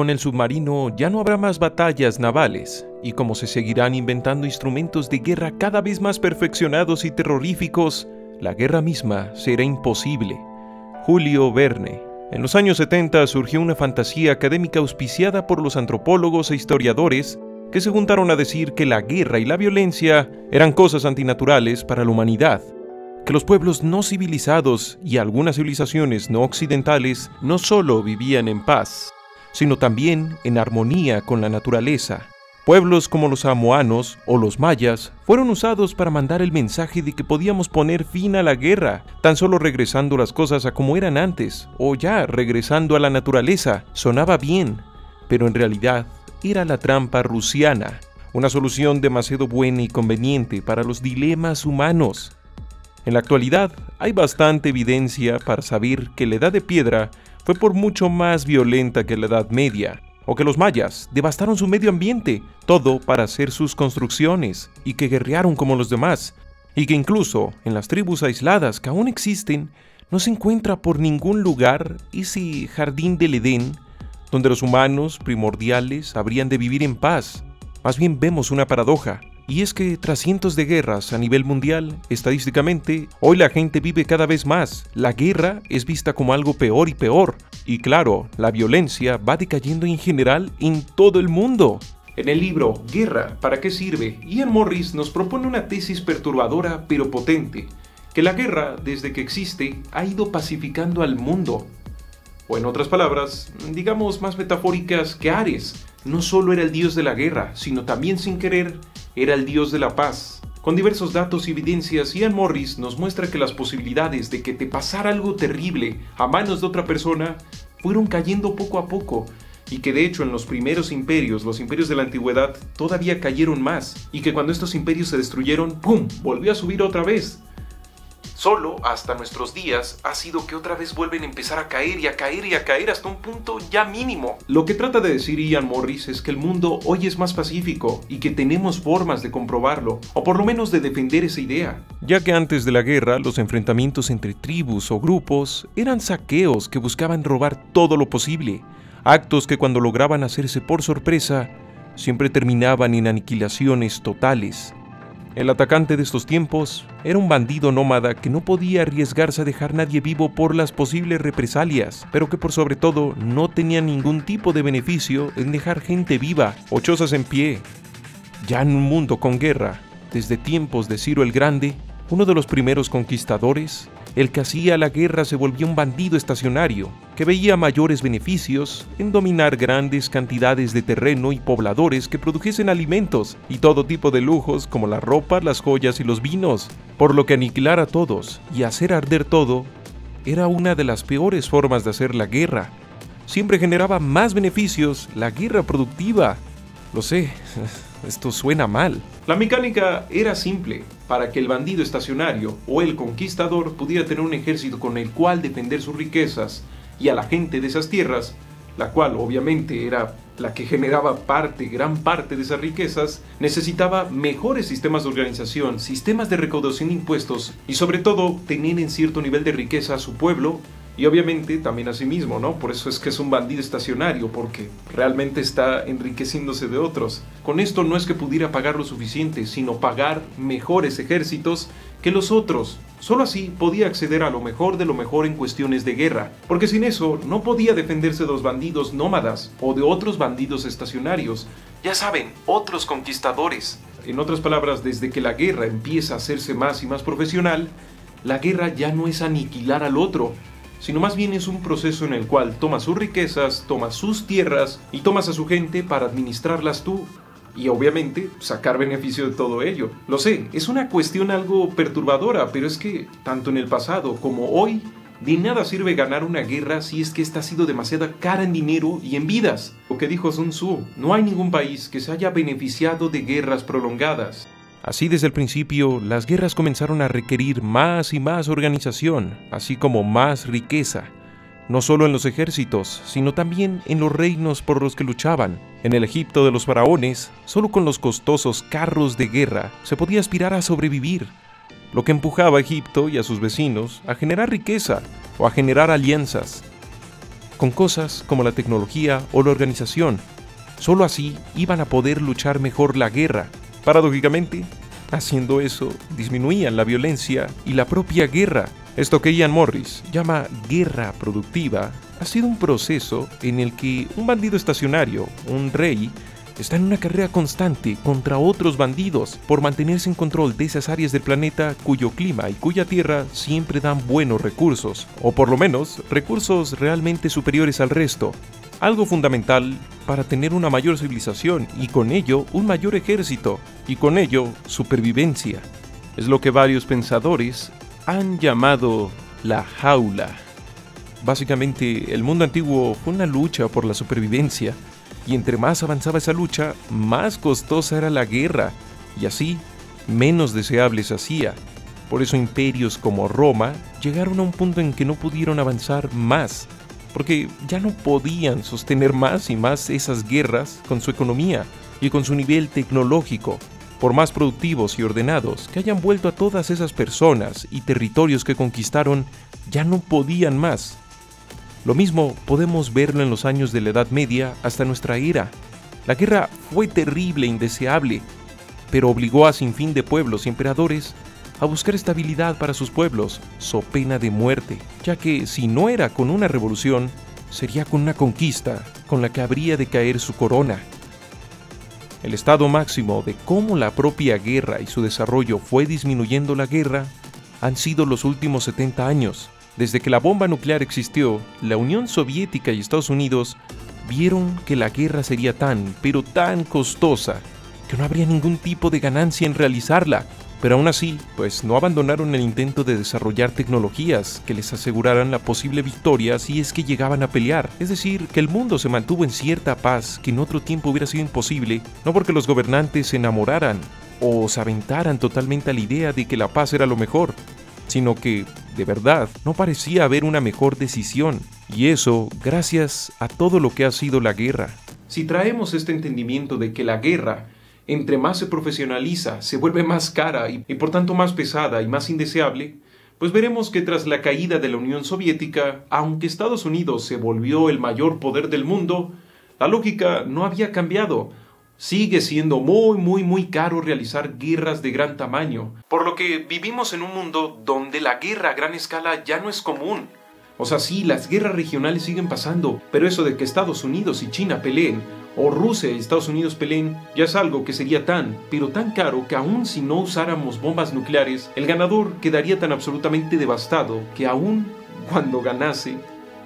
con el submarino ya no habrá más batallas navales, y como se seguirán inventando instrumentos de guerra cada vez más perfeccionados y terroríficos, la guerra misma será imposible. Julio Verne. En los años 70 surgió una fantasía académica auspiciada por los antropólogos e historiadores que se juntaron a decir que la guerra y la violencia eran cosas antinaturales para la humanidad, que los pueblos no civilizados y algunas civilizaciones no occidentales no solo vivían en paz, sino también en armonía con la naturaleza. Pueblos como los samoanos o los mayas fueron usados para mandar el mensaje de que podíamos poner fin a la guerra, tan solo regresando las cosas a como eran antes, o ya regresando a la naturaleza. Sonaba bien, pero en realidad era la trampa rusiana, una solución demasiado buena y conveniente para los dilemas humanos. En la actualidad hay bastante evidencia para saber que la Edad de Piedra fue por mucho más violenta que la Edad Media, o que los mayas devastaron su medio ambiente, todo para hacer sus construcciones, y que guerrearon como los demás, y que incluso en las tribus aisladas que aún existen, no se encuentra por ningún lugar ese jardín del Edén donde los humanos primordiales habrían de vivir en paz. Más bien vemos una paradoja, y es que tras cientos de guerras a nivel mundial, estadísticamente, hoy la gente vive cada vez más. La guerra es vista como algo peor y peor. Y claro, la violencia va decayendo en general en todo el mundo. En el libro Guerra, ¿para qué sirve? Ian Morris nos propone una tesis perturbadora pero potente, que la guerra, desde que existe, ha ido pacificando al mundo. O en otras palabras, digamos más metafóricas, que Ares no solo era el dios de la guerra, sino también sin querer era el dios de la paz. Con diversos datos y evidencias, Ian Morris nos muestra que las posibilidades de que te pasara algo terrible a manos de otra persona fueron cayendo poco a poco, y que de hecho en los primeros imperios, los imperios de la antigüedad, todavía cayeron más, y que cuando estos imperios se destruyeron, ¡pum!, volvió a subir otra vez. Solo hasta nuestros días ha sido que otra vez vuelven a empezar a caer y a caer y a caer hasta un punto ya mínimo. Lo que trata de decir Ian Morris es que el mundo hoy es más pacífico y que tenemos formas de comprobarlo, o por lo menos de defender esa idea. Ya que antes de la guerra los enfrentamientos entre tribus o grupos eran saqueos que buscaban robar todo lo posible, actos que cuando lograban hacerse por sorpresa siempre terminaban en aniquilaciones totales. El atacante de estos tiempos era un bandido nómada que no podía arriesgarse a dejar nadie vivo por las posibles represalias, pero que por sobre todo no tenía ningún tipo de beneficio en dejar gente viva o chozas en pie. Ya en un mundo con guerra, desde tiempos de Ciro el Grande, uno de los primeros conquistadores, el que hacía la guerra se volvió un bandido estacionario, que veía mayores beneficios en dominar grandes cantidades de terreno y pobladores que produjesen alimentos y todo tipo de lujos como la ropa, las joyas y los vinos, por lo que aniquilar a todos y hacer arder todo era una de las peores formas de hacer la guerra. Siempre generaba más beneficios la guerra productiva. Lo sé, esto suena mal. La mecánica era simple, para que el bandido estacionario o el conquistador pudiera tener un ejército con el cual defender sus riquezas y a la gente de esas tierras, la cual obviamente era la que generaba parte, gran parte de esas riquezas, necesitaba mejores sistemas de organización, sistemas de recaudación de impuestos y sobre todo tener en cierto nivel de riqueza a su pueblo y obviamente también a sí mismo, ¿no? Por eso es que es un bandido estacionario, porque realmente está enriqueciéndose de otros. Con esto no es que pudiera pagar lo suficiente, sino pagar mejores ejércitos que los otros. Solo así podía acceder a lo mejor de lo mejor en cuestiones de guerra, porque sin eso no podía defenderse de los bandidos nómadas o de otros bandidos estacionarios. Ya saben, otros conquistadores. En otras palabras, desde que la guerra empieza a hacerse más y más profesional, la guerra ya no es aniquilar al otro, sino más bien es un proceso en el cual tomas sus riquezas, tomas sus tierras y tomas a su gente para administrarlas tú y obviamente sacar beneficio de todo ello. Lo sé, es una cuestión algo perturbadora, pero es que tanto en el pasado como hoy, de nada sirve ganar una guerra si es que esta ha sido demasiado cara en dinero y en vidas. Lo que dijo Sun Tzu, no hay ningún país que se haya beneficiado de guerras prolongadas. Así desde el principio, las guerras comenzaron a requerir más y más organización, así como más riqueza, no solo en los ejércitos, sino también en los reinos por los que luchaban. En el Egipto de los faraones, solo con los costosos carros de guerra se podía aspirar a sobrevivir, lo que empujaba a Egipto y a sus vecinos a generar riqueza o a generar alianzas. con cosas como la tecnología o la organización. Solo así iban a poder luchar mejor la guerra. Paradójicamente, haciendo eso, disminuían la violencia y la propia guerra. Esto que Ian Morris llama guerra productiva ha sido un proceso en el que un bandido estacionario, un rey, está en una carrera constante contra otros bandidos por mantenerse en control de esas áreas del planeta cuyo clima y cuya tierra siempre dan buenos recursos, o por lo menos recursos realmente superiores al resto. Algo fundamental para tener una mayor civilización y con ello un mayor ejército y con ello supervivencia. Es lo que varios pensadores han llamado la jaula. Básicamente, el mundo antiguo fue una lucha por la supervivencia, y entre más avanzaba esa lucha, más costosa era la guerra, y así menos deseable se hacía. Por eso imperios como Roma llegaron a un punto en que no pudieron avanzar más, porque ya no podían sostener más y más esas guerras con su economía y con su nivel tecnológico, por más productivos y ordenados que hayan vuelto a todas esas personas y territorios que conquistaron, ya no podían más. Lo mismo podemos verlo en los años de la Edad Media hasta nuestra era. La guerra fue terrible e indeseable, pero obligó a sinfín de pueblos y emperadores a buscar estabilidad para sus pueblos, so pena de muerte, ya que si no era con una revolución, sería con una conquista con la que habría de caer su corona. El estado máximo de cómo la propia guerra y su desarrollo fue disminuyendo la guerra han sido los últimos 70 años, desde que la bomba nuclear existió, la Unión Soviética y Estados Unidos vieron que la guerra sería tan, pero tan costosa, que no habría ningún tipo de ganancia en realizarla. Pero aún así, pues no abandonaron el intento de desarrollar tecnologías que les aseguraran la posible victoria si es que llegaban a pelear. Es decir, que el mundo se mantuvo en cierta paz que en otro tiempo hubiera sido imposible, no porque los gobernantes se enamoraran o se aventaran totalmente a la idea de que la paz era lo mejor, sino que, de verdad, no parecía haber una mejor decisión, y eso gracias a todo lo que ha sido la guerra. Si traemos este entendimiento de que la guerra, entre más se profesionaliza, se vuelve más cara y, por tanto más pesada y más indeseable, pues veremos que tras la caída de la Unión Soviética, aunque Estados Unidos se volvió el mayor poder del mundo, la lógica no había cambiado, Sigue siendo muy, muy, muy caro realizar guerras de gran tamaño, por lo que vivimos en un mundo donde la guerra a gran escala ya no es común. O sea, sí, las guerras regionales siguen pasando, pero eso de que Estados Unidos y China peleen, o Rusia y Estados Unidos peleen, ya es algo que sería tan, pero tan caro que aun si no usáramos bombas nucleares, el ganador quedaría tan absolutamente devastado que aun cuando ganase,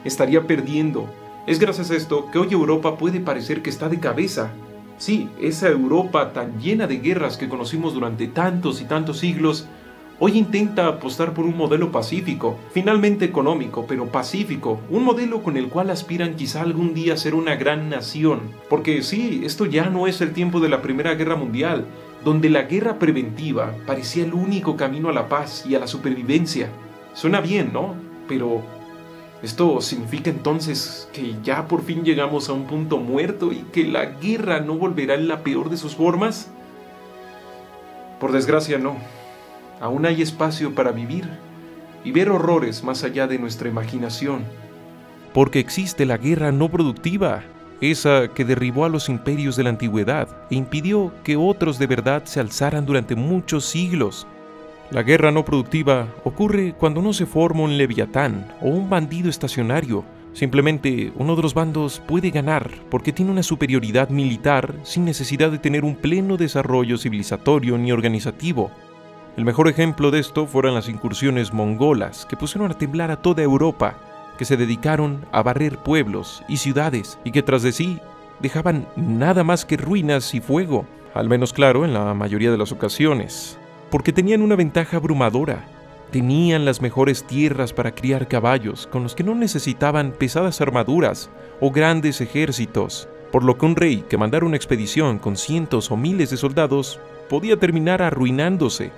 estaría perdiendo. Es gracias a esto que hoy Europa puede parecer que está de cabeza, Sí, esa Europa tan llena de guerras que conocimos durante tantos y tantos siglos, hoy intenta apostar por un modelo pacífico, finalmente económico, pero pacífico, un modelo con el cual aspiran quizá algún día a ser una gran nación. Porque sí, esto ya no es el tiempo de la Primera Guerra Mundial, donde la guerra preventiva parecía el único camino a la paz y a la supervivencia. Suena bien, ¿no? Pero esto significa entonces que ya por fin llegamos a un punto muerto y que la guerra no volverá en la peor de sus formas. Por desgracia no. Aún hay espacio para vivir y ver horrores más allá de nuestra imaginación. Porque existe la guerra no productiva, esa que derribó a los imperios de la antigüedad e impidió que otros de verdad se alzaran durante muchos siglos la guerra no productiva ocurre cuando no se forma un leviatán o un bandido estacionario. Simplemente uno de los bandos puede ganar porque tiene una superioridad militar sin necesidad de tener un pleno desarrollo civilizatorio ni organizativo. El mejor ejemplo de esto fueron las incursiones mongolas que pusieron a temblar a toda Europa, que se dedicaron a barrer pueblos y ciudades y que tras de sí dejaban nada más que ruinas y fuego, al menos claro en la mayoría de las ocasiones porque tenían una ventaja abrumadora. Tenían las mejores tierras para criar caballos, con los que no necesitaban pesadas armaduras o grandes ejércitos, por lo que un rey que mandara una expedición con cientos o miles de soldados podía terminar arruinándose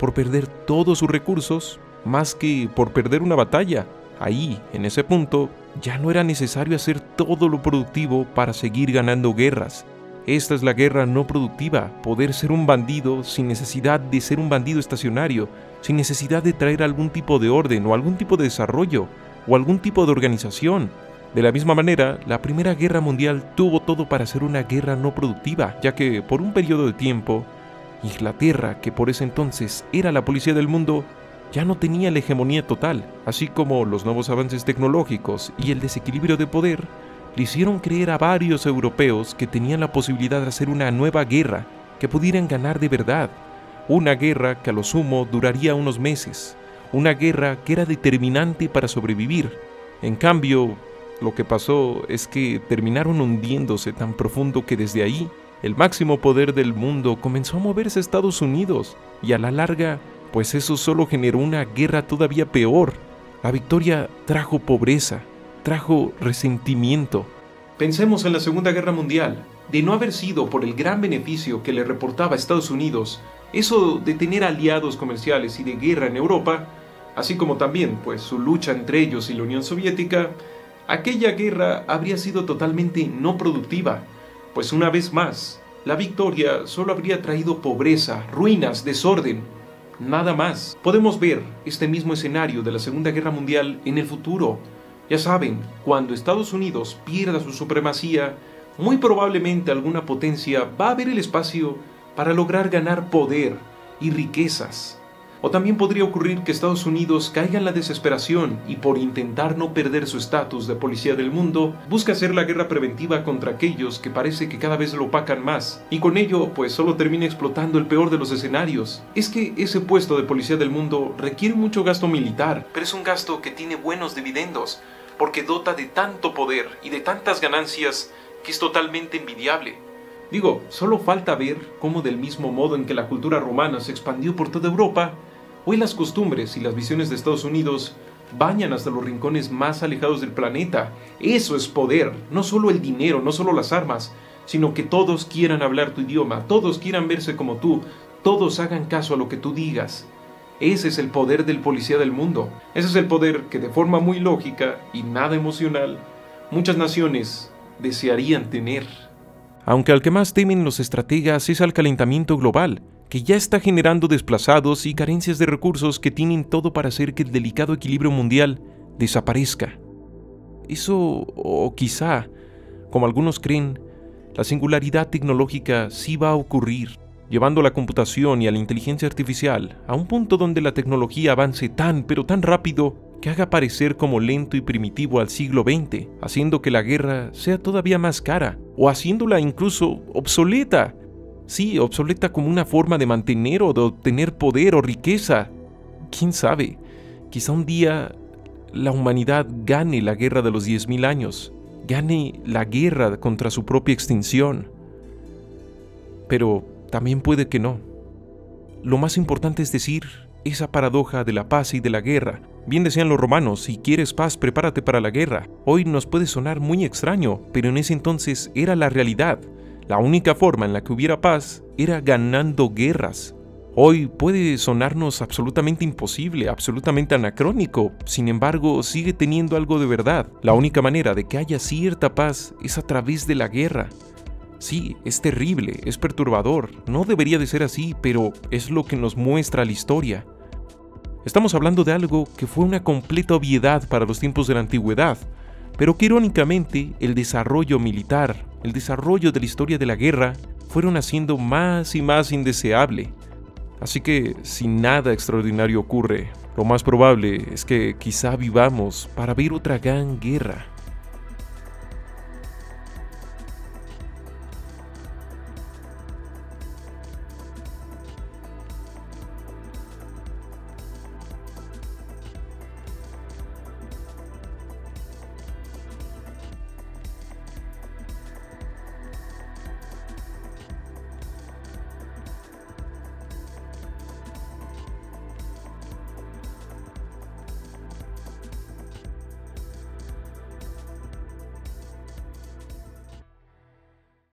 por perder todos sus recursos más que por perder una batalla. Ahí, en ese punto, ya no era necesario hacer todo lo productivo para seguir ganando guerras, esta es la guerra no productiva, poder ser un bandido sin necesidad de ser un bandido estacionario, sin necesidad de traer algún tipo de orden o algún tipo de desarrollo o algún tipo de organización. De la misma manera, la Primera Guerra Mundial tuvo todo para ser una guerra no productiva, ya que por un periodo de tiempo, Inglaterra, que por ese entonces era la policía del mundo, ya no tenía la hegemonía total, así como los nuevos avances tecnológicos y el desequilibrio de poder le hicieron creer a varios europeos que tenían la posibilidad de hacer una nueva guerra, que pudieran ganar de verdad, una guerra que a lo sumo duraría unos meses, una guerra que era determinante para sobrevivir. En cambio, lo que pasó es que terminaron hundiéndose tan profundo que desde ahí el máximo poder del mundo comenzó a moverse a Estados Unidos y a la larga, pues eso solo generó una guerra todavía peor. La victoria trajo pobreza, trajo resentimiento. Pensemos en la Segunda Guerra Mundial. De no haber sido por el gran beneficio que le reportaba a Estados Unidos, eso de tener aliados comerciales y de guerra en Europa, así como también pues su lucha entre ellos y la Unión Soviética, aquella guerra habría sido totalmente no productiva, pues una vez más, la victoria solo habría traído pobreza, ruinas, desorden, nada más. Podemos ver este mismo escenario de la Segunda Guerra Mundial en el futuro. Ya saben, cuando Estados Unidos pierda su supremacía, muy probablemente alguna potencia va a ver el espacio para lograr ganar poder y riquezas. O también podría ocurrir que Estados Unidos caiga en la desesperación y por intentar no perder su estatus de policía del mundo, busca hacer la guerra preventiva contra aquellos que parece que cada vez lo opacan más, y con ello pues solo termina explotando el peor de los escenarios. Es que ese puesto de policía del mundo requiere mucho gasto militar, pero es un gasto que tiene buenos dividendos, porque dota de tanto poder y de tantas ganancias que es totalmente envidiable. Digo, solo falta ver cómo del mismo modo en que la cultura romana se expandió por toda Europa, Hoy las costumbres y las visiones de Estados Unidos bañan hasta los rincones más alejados del planeta. Eso es poder, no solo el dinero, no solo las armas, sino que todos quieran hablar tu idioma, todos quieran verse como tú, todos hagan caso a lo que tú digas. Ese es el poder del policía del mundo. Ese es el poder que de forma muy lógica y nada emocional, muchas naciones desearían tener. Aunque al que más temen los estrategas es al calentamiento global, que ya está generando desplazados y carencias de recursos que tienen todo para hacer que el delicado equilibrio mundial desaparezca. Eso, o quizá, como algunos creen, la singularidad tecnológica sí va a ocurrir, llevando a la computación y a la inteligencia artificial a un punto donde la tecnología avance tan pero tan rápido que haga parecer como lento y primitivo al siglo XX, haciendo que la guerra sea todavía más cara, o haciéndola incluso obsoleta, Sí, obsoleta como una forma de mantener o de obtener poder o riqueza. ¿Quién sabe? Quizá un día la humanidad gane la guerra de los 10.000 años, gane la guerra contra su propia extinción. Pero también puede que no. Lo más importante es decir esa paradoja de la paz y de la guerra. Bien decían los romanos, si quieres paz, prepárate para la guerra. Hoy nos puede sonar muy extraño, pero en ese entonces era la realidad. La única forma en la que hubiera paz era ganando guerras. Hoy puede sonarnos absolutamente imposible, absolutamente anacrónico, sin embargo sigue teniendo algo de verdad. La única manera de que haya cierta paz es a través de la guerra. Sí, es terrible, es perturbador, no debería de ser así, pero es lo que nos muestra la historia. Estamos hablando de algo que fue una completa obviedad para los tiempos de la antigüedad, pero que irónicamente el desarrollo militar, el desarrollo de la historia de la guerra, fueron haciendo más y más indeseable. Así que si nada extraordinario ocurre, lo más probable es que quizá vivamos para ver otra gran guerra.